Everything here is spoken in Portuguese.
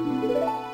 Música